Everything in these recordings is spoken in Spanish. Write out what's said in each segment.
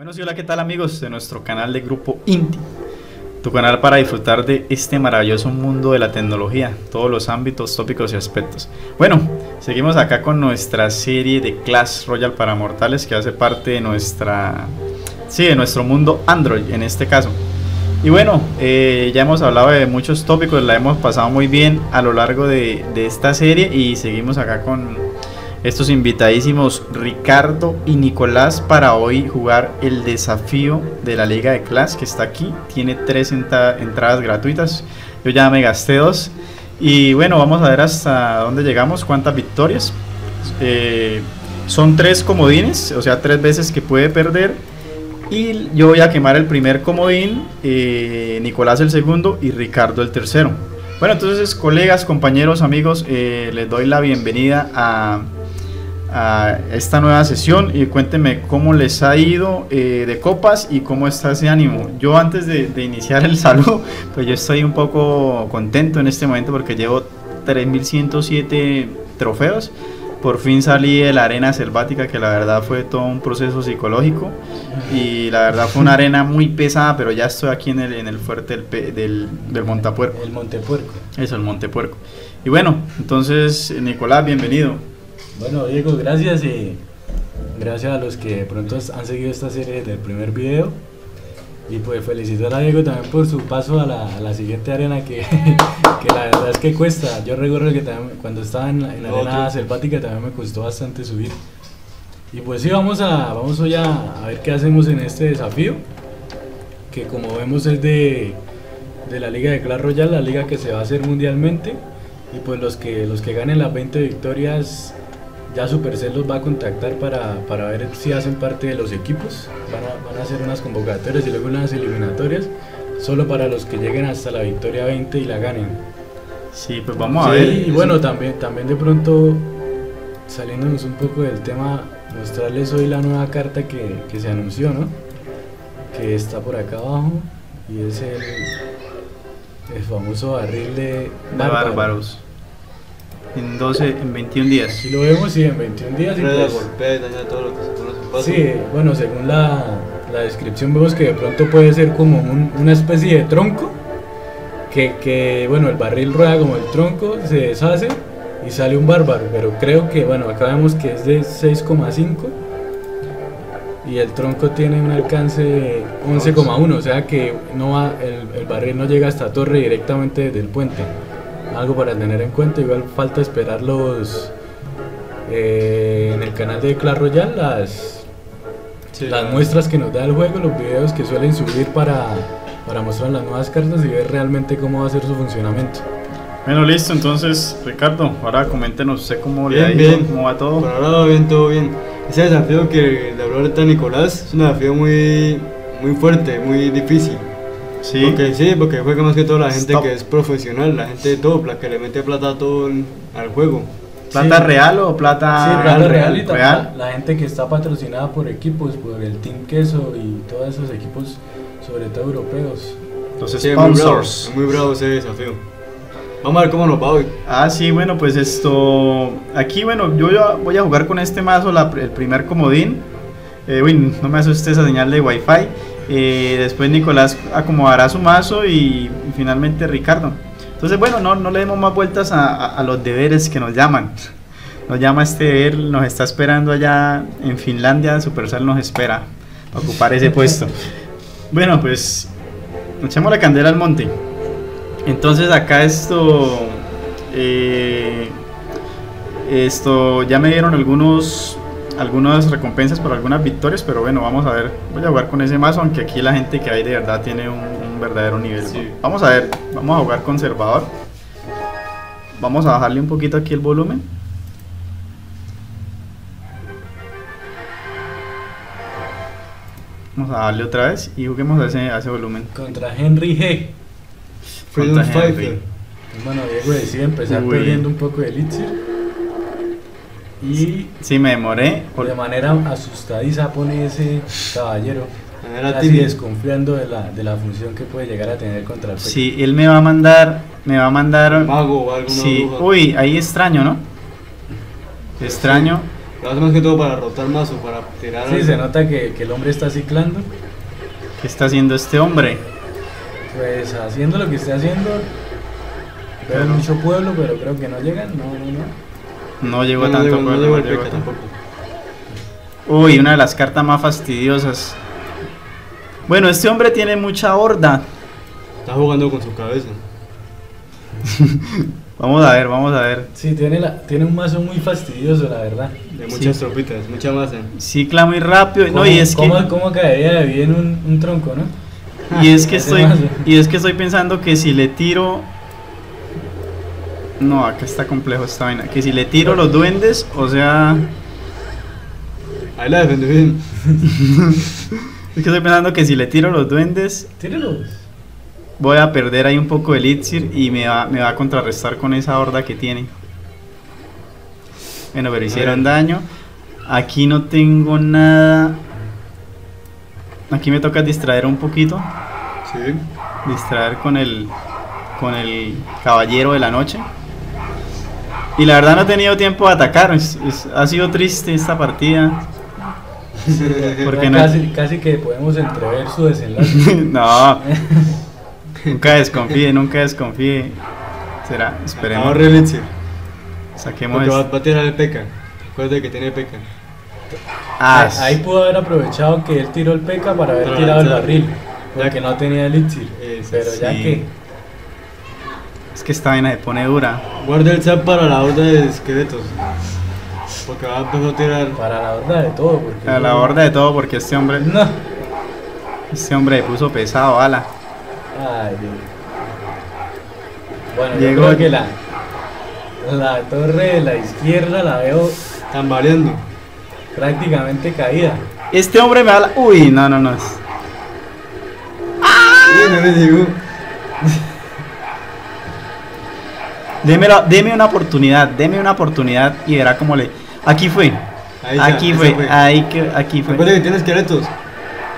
Bueno, sí, hola, ¿qué tal amigos de nuestro canal de Grupo Inti? Tu canal para disfrutar de este maravilloso mundo de la tecnología, todos los ámbitos, tópicos y aspectos. Bueno, seguimos acá con nuestra serie de Clash Royale para mortales que hace parte de nuestra, sí, de nuestro mundo Android en este caso. Y bueno, eh, ya hemos hablado de muchos tópicos, la hemos pasado muy bien a lo largo de, de esta serie y seguimos acá con estos invitadísimos Ricardo y Nicolás para hoy jugar el desafío de la Liga de Clash que está aquí. Tiene tres entradas gratuitas. Yo ya me gasté dos. Y bueno, vamos a ver hasta dónde llegamos, cuántas victorias. Eh, son tres comodines, o sea, tres veces que puede perder. Y yo voy a quemar el primer comodín, eh, Nicolás el segundo y Ricardo el tercero. Bueno, entonces, colegas, compañeros, amigos, eh, les doy la bienvenida a a esta nueva sesión y cuéntenme cómo les ha ido eh, de copas y cómo está ese ánimo. Yo antes de, iniciar el saludo, pues yo estoy un poco contento en este momento porque llevo 3107 trofeos. Por fin salí de la arena selvática, que la verdad fue todo un proceso psicológico. Y la verdad fue una arena muy pesada, pero ya estoy aquí en el, en el fuerte del, del, del Montapuerco. El Montepuerco. Eso, el Montepuerco. Y bueno, entonces, Nicolás, bienvenido. Bueno, Diego, gracias y gracias a los que pronto han seguido esta serie desde el primer video. Y pues felicitar a Diego también por su paso a la, siguiente arena que, la verdad es que cuesta. Yo recuerdo que también, cuando estaba en, la, arena selvática también me costó bastante subir. Y pues sí, vamos, a, vamos hoy a, ver qué hacemos en este desafío. Que como vemos es de, de la liga de Clash Royale, la liga que se va a hacer mundialmente. Y pues los que, los que ganen las 20 victorias ya Supercell los va a contactar para, para, ver si hacen parte de los equipos. Van a, van a, hacer unas convocatorias y luego unas eliminatorias, solo para los que lleguen hasta la victoria 20 y la ganen. Sí, pues vamos a ver. Y bueno, también, también de pronto, saliéndonos un poco del tema, mostrarles hoy la nueva carta que, que se anunció, ¿no? Que está por acá abajo y es el, el famoso barril de bárbaros en 12, en 21 días. Si lo vemos, sí, en 21 días. Y pues, golpea, daña todo lo que se conoce Sí, bueno, según la, la, descripción vemos que de pronto puede ser como un, una especie de tronco, que, que, bueno, el barril rueda como el tronco, se deshace y sale un bárbaro, pero creo que, bueno, acá vemos que es de 6,5 y el tronco tiene un alcance de 11,1, o sea que no va, el, el barril no llega hasta torre directamente desde el puente algo para tener en cuenta. Igual falta esperar los eh, en el canal de Clash Royale las, las muestras que nos da el juego, los videos que suelen subir para, para mostrar las nuevas cartas y ver realmente cómo va a ser su funcionamiento. Bueno, listo, entonces Ricardo, ahora coméntenos sé cómo le ha ido, cómo va todo. Por ahora va bien, todo bien. Ese desafío que le habló ahorita Nicolás es un desafío muy, muy fuerte, muy difícil. Sí. Porque sí, porque juega más que todo la gente que es profesional, la gente de todo, la que le mete plata a todo al juego. ¿Plata real o plata sí, real, real, y real? La, gente que está patrocinada por equipos, por el Team Queso y todos esos equipos, sobre todo europeos. Los sponsors. Muy bravo, ese desafío. Vamos a ver cómo nos va hoy. Ah, sí, bueno, pues esto. Aquí, bueno, yo voy a jugar con este mazo el primer comodín. Eh, uy, no me asuste esa señal de wifi. Eh, después Nicolás acomodará su mazo y, finalmente Ricardo. Entonces, bueno, no, no le demos más vueltas a, los deberes que nos llaman. Nos llama este deber, nos está esperando allá en Finlandia, Supercell nos espera para ocupar ese puesto. Bueno, pues echamos la candela al monte. Entonces acá esto, eh, esto ya me dieron algunos algunas recompensas por algunas victorias, pero bueno, vamos a ver. Voy a jugar con ese mazo, aunque aquí la gente que hay de verdad tiene un, verdadero nivel. Vamos a ver, vamos a jugar conservador. Vamos a bajarle un poquito aquí el volumen. Vamos a darle otra vez y juguemos a ese, ese volumen. Contra Henry G. Freedom Fighter. Bueno, Diego decide empezar perdiendo un poco de elixir. Y sí, me demoré. De manera asustadiza pone ese caballero. Así desconfiando de la, de la función que puede llegar a tener contra el pecho. Sí, él me va a mandar. Me va a mandar. Mago o algo Sí, uy, ahí extraño, ¿no? Extraño. Lo hace más que todo para rotar más o para tirar. Sí, se nota que, que el hombre está ciclando. ¿Qué está haciendo este hombre? Pues haciendo lo que esté haciendo. Veo mucho pueblo, pero creo que no llegan. No, no, no. No llegó No, tanto no llegó no llegó tampoco. Uy, una de las cartas más fastidiosas. Bueno, este hombre tiene mucha horda. Está jugando con su cabeza. Vamos a ver, vamos a ver. Sí, tiene, la, tiene un mazo muy fastidioso, la verdad. De muchas tropitas, mucha masa. Cicla muy rápido. No, ¿Cómo- y es que. ¿Cómo, cómo caería de bien un, un tronco, no? Y es que estoy. Y es que estoy pensando que si le tiro. No, acá está complejo esta vaina. Que si le tiro los duendes, o sea. Ahí la defendió bien. Es que estoy pensando que si le tiro los duendes, Tírelos. voy a perder ahí un poco de elixir y me va, me va a contrarrestar con esa horda que tiene. Bueno, pero hicieron daño. Aquí no tengo nada. Aquí me toca distraer un poquito. Sí. Distraer con el. Con el caballero de la noche. Y la verdad no he tenido tiempo de atacar. es- es- ha sido triste esta partida. Porque Ya no- casi, casi que podemos entrever su desenlace. no. Nunca desconfíe, nunca desconfíe. Será, esperemos. Ahorre elixir. Saquemos Porque va, va a tirar el Peca. Acuérdate que tiene Peca. Ah, Ahí pudo haber aprovechado que él tiró el peca para haber tirado el barril. Porque no tenía elixir. Eso, Pero ya que. Es que esta vaina se pone dura. Guarda el zap para la horda de esqueletos. Porque va a empezar a tirar. Para la horda de todo. Porque A la horda de todo porque este hombre. No. Este hombre se puso pesado, ala. Ay, Dios. Bueno, Llegó- yo creo que la, la torre de la izquierda la veo Tambaleando. prácticamente caída. Este hombre me da la. Uy, no, no, no. Sí, no le llegó. Démelo- deme una oportunidad, deme una oportunidad y verá cómo le. Aquí fue. Aquí fue, fue. ahí que, aquí fue. Recuerda que tiene esqueletos.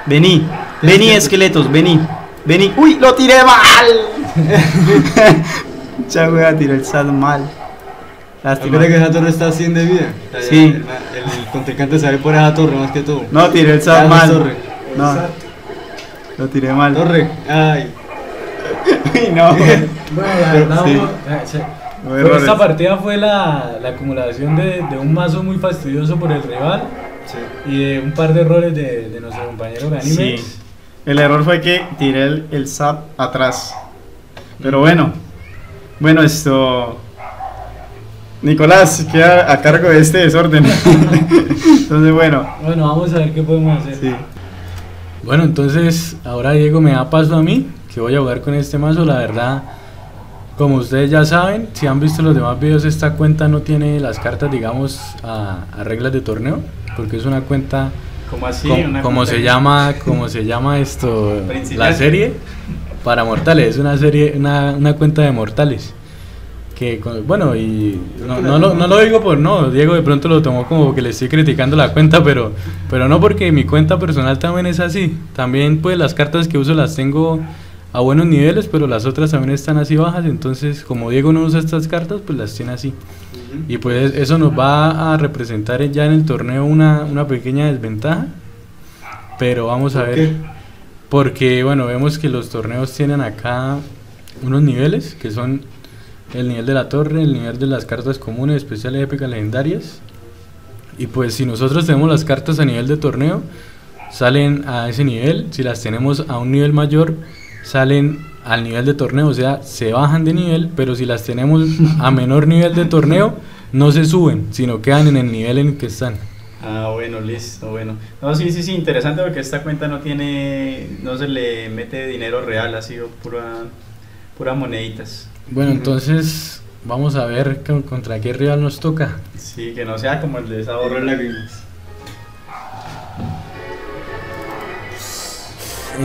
Vení, vení que- esqueletos, vení, vení. Uy, lo tiré mal. ya voy a tirar el sal mal. Lástima. Recuerda que esa torre está 100 de vida. O sea, Sí. El, el contrincante sale por esa torre más que todo. No, tiré el sal mal. torre. No, lo tiré mal. Torre. Ay. No. Bueno, la verdad, Sí. hubo- eh, errores. esta partida fue la, la acumulación de, de un mazo muy fastidioso por el rival Sí. y de un par de errores de, de nuestro compañero de anime. Sí. El error fue que tiré el, el zap atrás. Pero bueno. Bueno, esto. Nicolás queda a cargo de este desorden. Entonces, bueno. Bueno, vamos a ver qué podemos hacer. Sí. Bueno, entonces ahora Diego me da paso a mí, que voy a jugar con este mazo. La verdad, como ustedes ya saben, si han visto los demás videos, esta cuenta no tiene las cartas, digamos, a, a reglas de torneo, porque es una cuenta, Como así? com- Una como se llama, como se llama esto, la serie para mortales, es una serie, una, una cuenta de mortales. Que, bueno, y no, no lo, no lo digo por no, Diego de pronto lo tomó como que le estoy criticando la cuenta, pero, pero no porque mi cuenta personal también es así. También pues las cartas que uso las tengo a buenos niveles, pero las otras también están así bajas, entonces como Diego no usa estas cartas, pues las tiene así. Y pues eso nos va a representar ya en el torneo una, una pequeña desventaja, pero vamos a ¿Por ver. qué? Porque, bueno, vemos que los torneos tienen acá unos niveles, que son el nivel de la torre, el nivel de las cartas comunes, especiales, épicas, legendarias. Y pues si nosotros tenemos las cartas a nivel de torneo, salen a ese nivel. Si las tenemos a un nivel mayor, salen al nivel de torneo, o sea, se bajan de nivel, pero si las tenemos a menor nivel de torneo, no se suben, sino quedan en el nivel en el que están. Ah, bueno, listo, bueno. No, sí, sí, sí, interesante porque esta cuenta no tiene, no se le mete dinero real, ha sido pura, pura moneditas. Bueno, entonces vamos a ver con- contra qué rival nos toca. Sí, que no sea como el de borra lágrimas.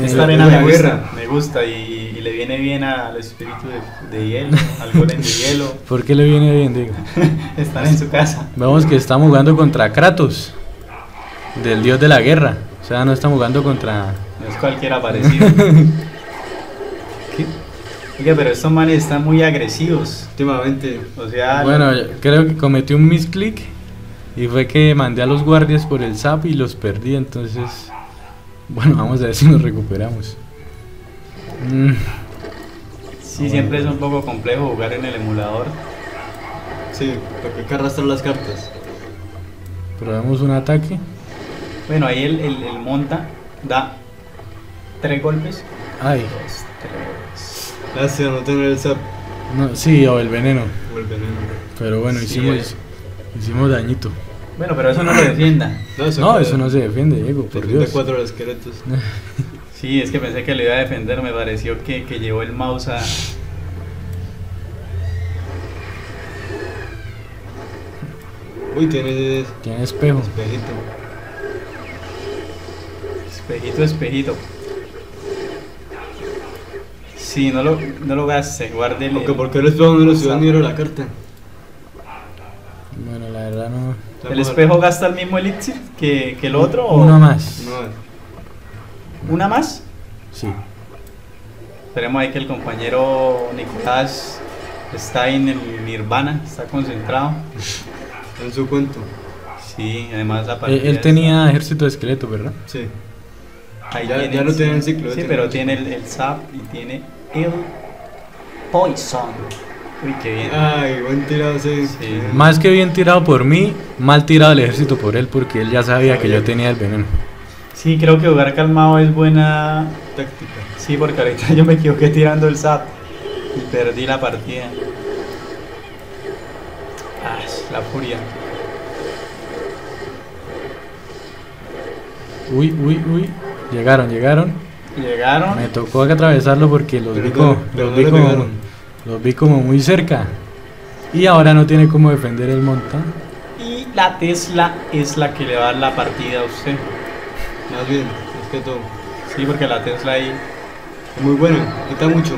Esta arena la me gusta, guerra. me gusta y, y le viene bien al espíritu de, de hielo, al golem de hielo. ¿Por qué le viene bien, digo? Están en su casa. Vemos que estamos jugando contra Kratos, del dios de la guerra. O sea, no estamos jugando contra... No es cualquiera parecido. Oiga, pero estos manes están muy agresivos. Últimamente. O sea, Bueno, creo que cometí un misclick Y fue que mandé a los guardias por el SAP y los perdí, entonces... Bueno, vamos a ver si nos recuperamos. Mm. Sí, siempre es un poco complejo jugar en el emulador. Sí, porque hay que arrastrar las cartas. Probemos un ataque. Bueno, ahí el, el, monta da tres golpes. Ay. Dos, no tener el zap. No, sí, o el veneno. O el veneno. Pero bueno, hicimos, hicimos dañito. Bueno, pero eso no lo defienda. No, eso, no, se defiende, Diego, por Dios. cuatro esqueletos. sí, es que pensé que le iba a defender, me pareció que, que llevó el mouse a... Uy, tiene... Tiene espejo. Espejito. Espejito, espejito. Sí, no lo, no lo gaste, guarde Porque, porque el espejo no lo subió ni la carta. Bueno, la verdad no. ¿El espejo gasta el mismo elixir que, que el otro? ¿o? Una más. ¿Una más? Sí. Esperemos ahí que el compañero Nicolás está en el Nirvana, está concentrado. En su cuento. Sí, además la Él, él tenía ejército de esqueleto, ¿verdad? Sí. Ahí ya, ya lo tiene en ciclo. Sí, pero tiene el, el Zap y tiene el Poison. Uy, qué bien. Ay, buen tirado, sí. Más que bien tirado por mí, mal tirado el ejército por él, porque él ya sabía que yo tenía el veneno. Sí, creo que jugar calmado es buena táctica. Sí, porque ahorita yo me equivoqué tirando el Zap y perdí la partida. Ah, la furia. Uy, uy, uy. Llegaron, llegaron. Llegaron. Me tocó atravesarlo porque los vi, como, los, vi como, los vi como muy cerca. Y ahora no tiene cómo defender el monta. Y la Tesla es la que le va a dar la partida a usted. Más bien, es que. Sí, porque la Tesla ahí. Es muy buena, quita mucho.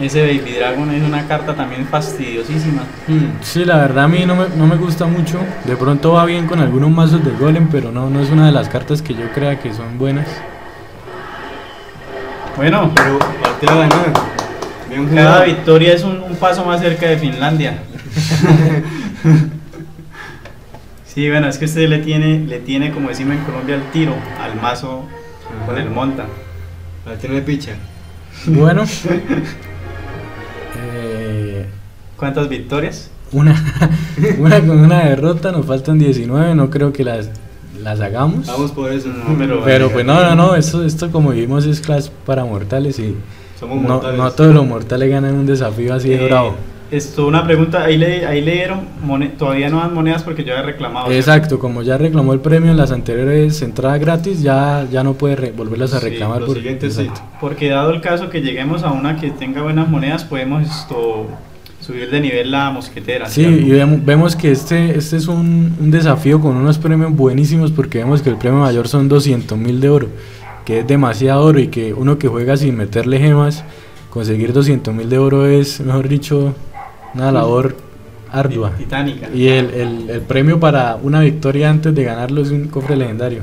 Ese Baby Dragon es una carta también fastidiosísima. Hmm. Sí, la verdad a mí no me, no me, gusta mucho. De pronto va bien con algunos mazos de golem, pero no, no es una de las cartas que yo crea que son buenas. Bueno, pero partida ganada. Cada victoria es un, paso más cerca de Finlandia. sí, bueno, es que usted le tiene, le tiene, como decimos en Colombia, el tiro al mazo con el monta. La tiene picha. Bueno. ¿Cuántas victorias? Una, una con una derrota, nos faltan 19, no creo que las, las hagamos. Vamos por eso, no, pero, pero pues no, no, no, esto, esto como vimos es clase para mortales y Somos mortales. no, todos los mortales ganan un desafío así de eh, bravo. Esto, una pregunta, ahí, le, ahí leyeron, todavía no dan monedas porque yo he reclamado. Exacto, como ya reclamó el premio en las anteriores entradas gratis, ya, ya no puede volverlas a reclamar. por, sí. Porque dado el caso que lleguemos a una que tenga buenas monedas, podemos esto subir de nivel la mosquetera. Sí, y vemos, que este, este es un, un, desafío con unos premios buenísimos porque vemos que el premio mayor son 200 mil de oro, que es demasiado oro y que uno que juega sin meterle gemas, conseguir 200 mil de oro es, mejor dicho, una labor ardua. Titánica. Y el, el, el premio para una victoria antes de ganarlo es un cofre legendario.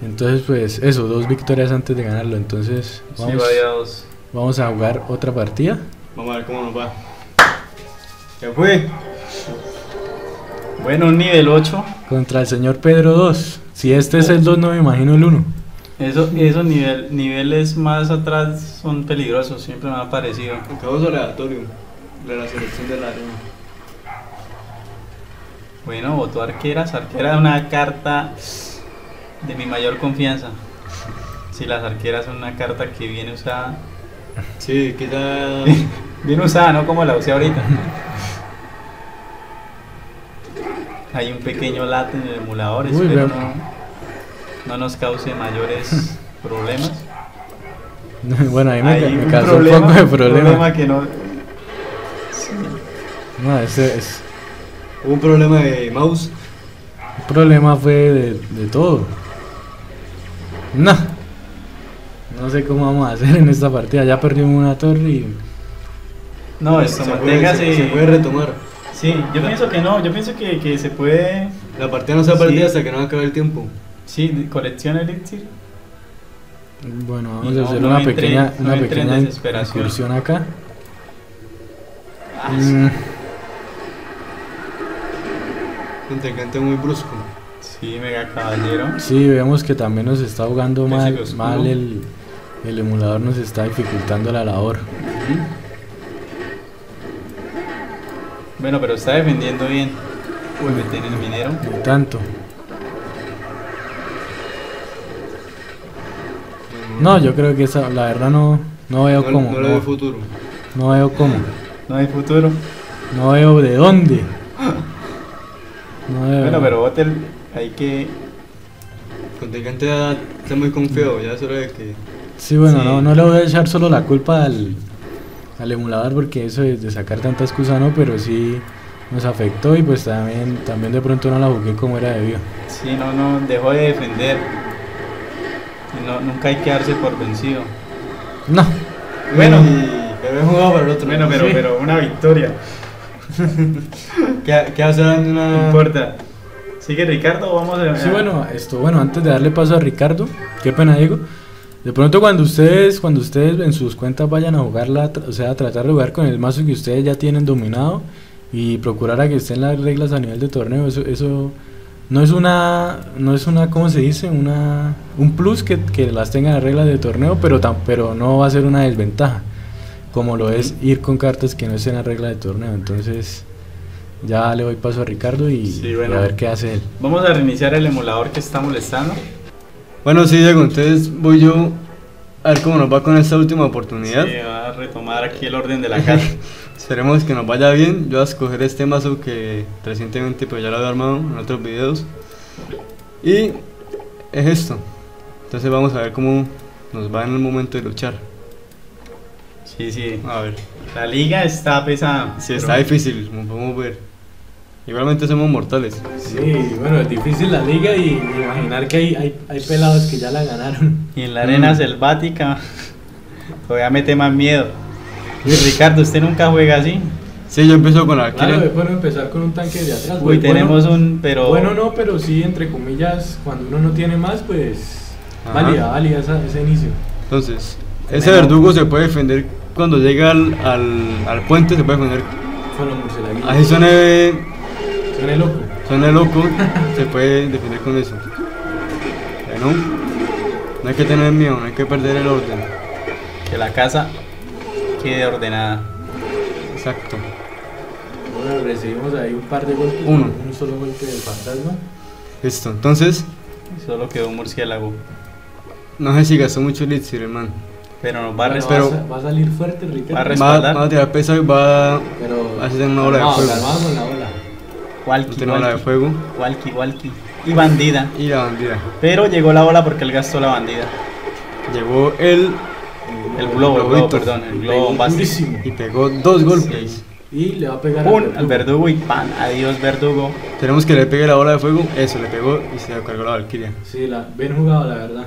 Entonces, pues eso, dos victorias antes de ganarlo. Entonces, vamos, vamos a jugar otra partida. Vamos a ver cómo nos va. ¿Qué fue? Bueno, un nivel 8. Contra el señor Pedro 2. Si este es el 2, no me imagino el 1. Eso, esos nivel, niveles más atrás son peligrosos, siempre me ha parecido. Caos aleatorio de la selección de la arena. Bueno, votó arqueras. Arquera es una carta de mi mayor confianza. Si las arqueras son una carta que viene usada. Sí, quizá Bien usada, no como la usé ahorita. Hay un pequeño late en el emulador, espero no, no, nos cause mayores problemas. bueno, ahí me, me causó un poco de problema. que no... No, ese es... ¿Hubo un problema de mouse? El problema fue de, de todo. No. No sé cómo vamos a hacer en esta partida. Ya perdimos una torre y no, esto, se manténgase. se, puede retomar. Sí, yo pienso que no, yo pienso que, que se puede. La partida no se ha perdido hasta que no acabe el tiempo. Sí, colecciona elixir. Bueno, vamos a hacer una pequeña, una pequeña incursión acá. Ah, mm. Un muy brusco. Sí, mega caballero. Sí, vemos que también nos está jugando mal, mal el, el emulador, nos está dificultando la labor. Bueno, pero está defendiendo bien. Uy, me tiene el minero. No tanto. No, yo creo que esa, la verdad no, no veo cómo. No, veo futuro. No veo cómo. No hay futuro. No veo de dónde. No veo. Bueno, pero Hotel hay que. Contingente ya está muy confiado, ya solo de que. Sí, bueno, No, no le voy a echar solo la culpa al, al emulador porque eso de, de sacar tanta excusa no, pero sí nos afectó y pues también, también de pronto no la jugué como era debido. Sí, no, no, dejó de defender. No, nunca hay que darse por vencido. No. Bueno, pero he jugado para el otro. Bueno, pero, pero una victoria. ¿Qué, qué hace una... No importa. ¿Sigue Ricardo vamos a...? Sí, bueno, esto, bueno, antes de darle paso a Ricardo, qué pena digo, de pronto cuando ustedes, cuando ustedes en sus cuentas vayan a jugarla, o sea, a tratar de jugar con el mazo que ustedes ya tienen dominado y procurar a que estén las reglas a nivel de torneo, eso, eso no es una, no es una, ¿cómo se dice? Una, un plus que, que las tengan las reglas de torneo, pero, tan, pero no va a ser una desventaja, como lo es ir con cartas que no estén en la regla de torneo. Entonces, ya le doy paso a Ricardo y, a ver qué hace él. Vamos a reiniciar el emulador que está molestando. Bueno, sí, Diego, entonces voy yo a ver cómo nos va con esta última oportunidad. Sí, va a retomar aquí el orden de la casa. Esperemos que nos vaya bien. Yo voy a escoger este mazo que recientemente pues ya lo había armado en otros videos. Y es esto. Entonces vamos a ver cómo nos va en el momento de luchar. Sí, sí. A ver. La liga está pesada. Sí, está difícil, como podemos ver. Igualmente somos mortales. Sí, bueno, es difícil la liga y imaginar que hay, hay, hay pelados que ya la ganaron. Y en la arena mm. selvática todavía mete más miedo. Ricardo, ¿usted nunca juega así? Sí, yo empiezo con la Claro, es bueno empezar con un tanque de atrás. Uy, tenemos un, pero... Bueno, no, pero sí, entre comillas, cuando uno no tiene más, pues... Válida, válida ese inicio. Entonces, ese verdugo se puede defender cuando llega al, al, puente, se puede defender... Con los murciélagos. Así suene... Suene loco. Suene loco, se puede defender con eso. Bueno, no hay que tener miedo, no hay que perder el orden. Que la casa quede ordenada. Exacto. Bueno, recibimos ahí un par de golpes. Uno. Un solo golpe del fantasma. Listo, entonces. Solo quedó un murciélago. No sé si gastó mucho elixir, hermano. Pero nos va a respaldar. Va, a salir fuerte, Ricardo. Va a respaldar. Va, a tirar peso y va Pero, a hacer una ola de fuego. Ola. Walkie, una ola de fuego. Walkie, walkie. Y bandida. Y la bandida. Pero llegó la ola porque él gastó la bandida. Llegó el el globo, el globo, perdón, el globo Y pegó dos golpes. Y le va a pegar al verdugo. y pan. Adiós, verdugo. Tenemos que le pegue la bola de fuego. Eso, le pegó y se cargó la valquiria. Sí, la, bien jugado, la verdad.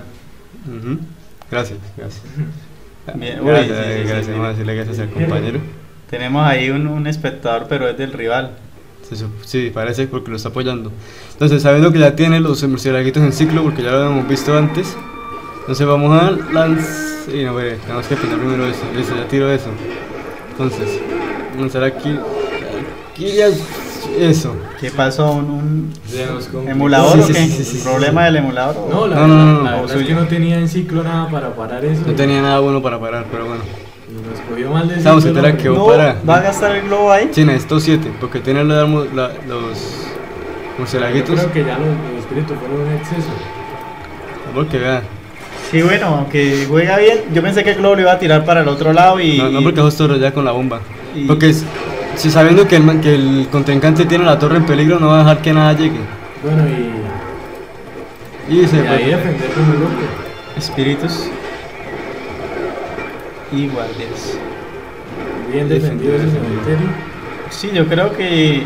Gracias, gracias. Bien, gracias, gracias, vamos a decirle gracias al compañero. Tenemos ahí un, un espectador, pero es del rival. Sí, parece porque lo está apoyando. Entonces, sabiendo que ya tiene los murciélaguitos en ciclo, porque ya lo habíamos visto antes, entonces vamos a lanzar Sí, no, güey, tenemos que afinar primero eso. Listo, ya tiro eso. Entonces, lanzar aquí. Aquí ya. Eso. ¿Qué pasó? ¿Un, un emulador o qué? ¿Problema del emulador? No, la, no, no, no, la, es que no tenía en ciclo nada para parar eso. No tenía nada bueno para parar, pero bueno. Cogió mal de Estamos a tener que no, para. ¿Va a gastar el globo ahí? Sí, necesito 7, porque tiene la, la, los murciélaguitos. Yo creo que ya los, los espíritus fueron un exceso. Porque vea. Sí, bueno, aunque juega bien, yo pensé que el globo lo iba a tirar para el otro lado y... No, no porque justo ya con la bomba. Porque si sabiendo que el, que el contrincante tiene la torre en peligro, no va a dejar que nada llegue. Bueno, y... Y, se y ahí defender como. Espíritus. Y guardias. Bien defendido ese cementerio. Sí, yo creo que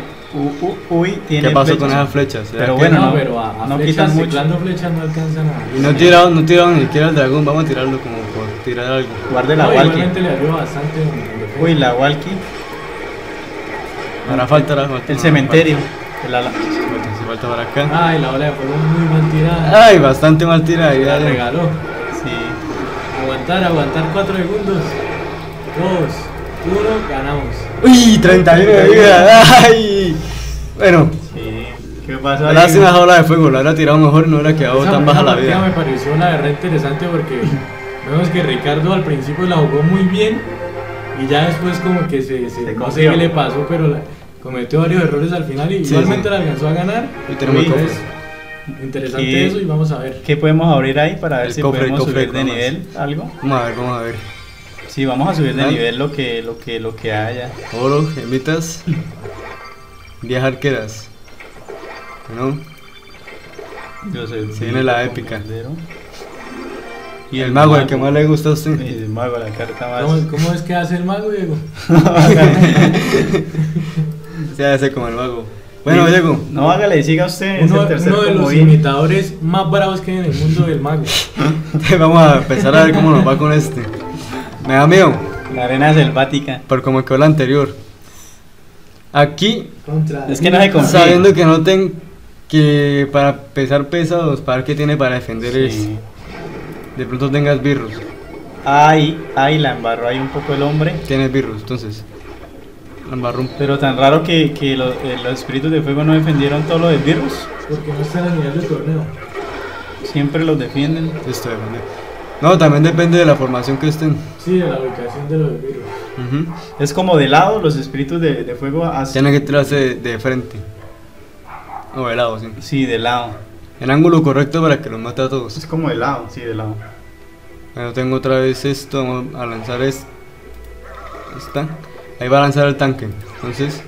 uy, tiene ¿Qué pasó con esas flechas? Pero bueno, no, pero a, no quitan mucho. flechas no alcanzan a... Y no tiraron, no tiraron ni siquiera el dragón, vamos a tirarlo como por tirar algo. Guarde la walkie. le ayuda bastante. Uy, la walkie. Ahora falta, la falta. El cementerio. El ala. Se falta para acá. Ay, la ola de fuego muy mal tirada. Ay, bastante mal tirada. La regaló. Sí. aguantar, aguantar 4 segundos. 2, 1, ganamos. Uy, 31 de vida. Ay. Bueno. Sí. ¿Qué pasa? Lástima esa ola de fuego, la hubiera tirado mejor y no hubiera quedado Esa tan baja la vida. me pareció la verdad interesante porque vemos que Ricardo al principio la jugó muy bien y ya después como que se, se- Se no sé qué le pasó, pero la- cometió varios errores al final y Sí, igualmente sí. la alcanzó a ganar. Y tenemos Entonces, interesante Y- eso y vamos a ver. ¿Qué podemos abrir ahí para ver El si cofre, podemos cofre subir de nivel algo? Vamos a ver, vamos a ver. Sí, vamos a subir de ¿Ah? nivel lo que, lo que, lo que haya. Oro, gemitas. 10 arqueras. ¿No? Yo sé, Se viene la épica. Y el mago, el que más le gusta a usted. El mago, la carta más. ¿Cómo, cómo es que hace el mago, Diego? Se hace como el mago. Bueno, Diego. No, hágale, siga usted. es Uno, el tercer uno de los imitadores más bravos que hay en el mundo del mago. Vamos a empezar a ver cómo nos va con este. Me da miedo, La arena selvática. por como quedó la anterior. Aquí, Contra Es que no se confía. sabiendo que no ten que para pesar pesados, para ver qué tiene para defender Sí. es. De pronto tengas virus. Ahí, ahí la embarró ahí un poco el hombre. Tienes virus, entonces. La embarró un Pero tan raro que, que lo- eh, los espíritus de fuego no defendieron todo lo del virus. Porque no está a nivel del torneo. Siempre los defienden. Esto depende. No, también depende de la formación que estén. Sí, de la ubicación de los virus. Es como de lado, los espíritus de, de fuego así. Tienen que tirarse de, de frente. O de lado, sí. Sí, de lado. En ángulo correcto para que los mate a todos. Es como de lado, sí, de lado. Bueno, tengo otra vez esto, vamos a lanzar esto. Esta. Ahí va a lanzar el tanque. Entonces,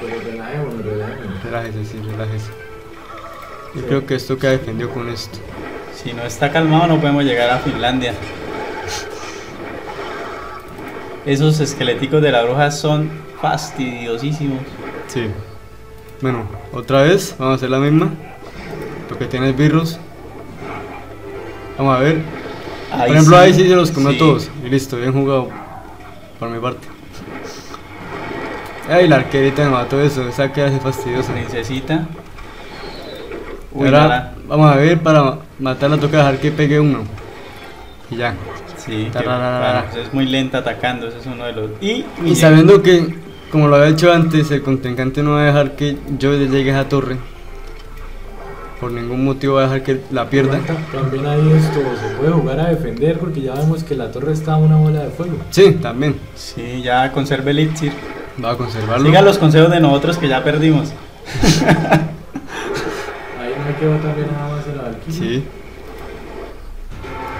Pero relajémonos, relajémonos. relájese, sí, relájese. Yo creo que esto que defendió con esto. Si no está calmado no podemos llegar a Finlandia. Esos esqueléticos de la bruja son fastidiosísimos. Sí. Bueno, otra vez, vamos a hacer la misma. Porque tienes virus. Vamos a ver. Ahí Por ejemplo, sí, ahí sí se los comió sí. todos. Y listo, bien jugado. Por mi parte. Ay, la arquerita me mató eso. Esa que hace fastidiosa. Princesita. Uy, Ahora, vamos a ver, para matarla toca dejar que pegue uno. Y ya. Sí, que, Tararara. bueno, pues es muy lenta atacando, ese es uno de los... Y, Y sabiendo que, como lo había hecho antes, el contrincante no va a dejar que yo llegue a esa torre. Por ningún motivo va a dejar que la pierda. También ahí esto se puede jugar a defender porque ya vemos que la torre está a una bola de fuego. Sí, también. Sí, ya conserve el elixir. Va a conservarlo. Siga los consejos de nosotros que ya perdimos. Ahí no hay que botar Sí.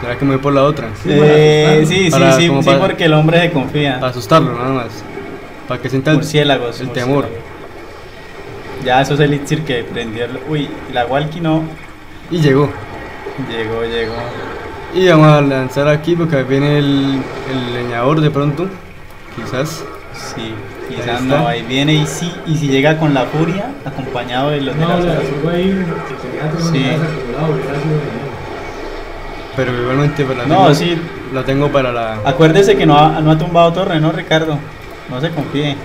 ¿Será que me voy por la otra? Sí, Eh, sí, sí, Para- sí, como sí, para- porque el hombre se confía. Para asustarlo, nada más. Para que sienta el, Murciélagos. el temor. murciélagos. Ya, eso es el elixir que prendió. el- Uy, la Walkie no. Y llegó. Llegó, llegó. Y vamos a lanzar aquí porque ahí viene el, el leñador de pronto. Quizás. Sí, quizás no. Ahí viene y sí. Y si llega con la furia, acompañado de los de No, que tenía todo Sí. Hubiera sido genial. Pero igualmente pues, la No, tengo, sí. la tengo para la. Acuérdese que no ha, no ha tumbado torre, ¿no, Ricardo? No se confíe.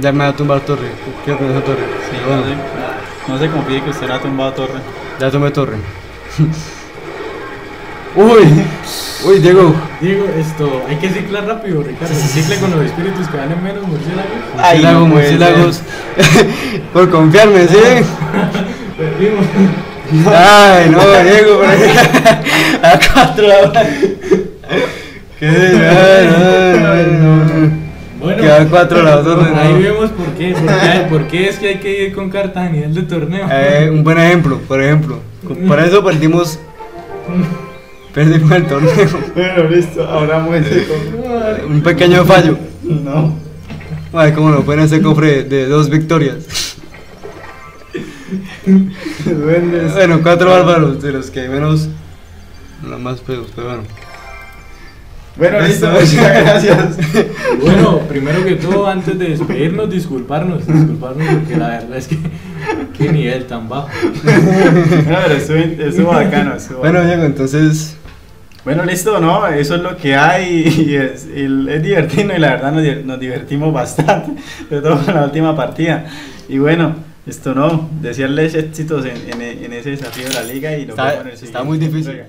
Ya me va a tumbar torre. Quiero con esa torre. Sí, no, bueno, se, no se confíe que usted no ha tumbado torre. ya tomé torre. Uy, uy, Diego. Diego, esto, hay que ciclar rápido, Ricardo. Cicle con los espíritus que valen menos murciélagos. Ay, Murciélago, no murciélagos. Por confiarme, ¿sí? Perdimos. Ay, no, Diego, por ahí. A cuatro ¿Qué? Ay, ay, no. Bueno, Quedan cuatro las dos, ahí no. vemos por qué, por qué, por qué es que hay que ir con cartas a nivel de torneo. Eh, un buen ejemplo, por ejemplo. Por eso perdimos. Perdimos el torneo. Bueno, listo, ahora muestre Un pequeño fallo. No. Ay, cómo lo ponen ese cofre de dos victorias. Bueno, cuatro bárbaros, de los que hay menos. No más pedos, pero bueno. Bueno, listo, muchas gracias. Bueno, primero que todo, antes de despedirnos, disculparnos, disculparnos porque la verdad es que qué nivel tan bajo. No, pero estuvo, estuvo bacano. estuvo Bueno, bacano. Diego, entonces. Bueno, listo, ¿no? Eso es lo que hay y es, y es divertido y la verdad nos, nos divertimos bastante, sobre todo con la última partida. Y bueno, esto no, desearles éxitos en, en- en ese desafío de la liga y nos vemos en Está, el está siguiente muy difícil.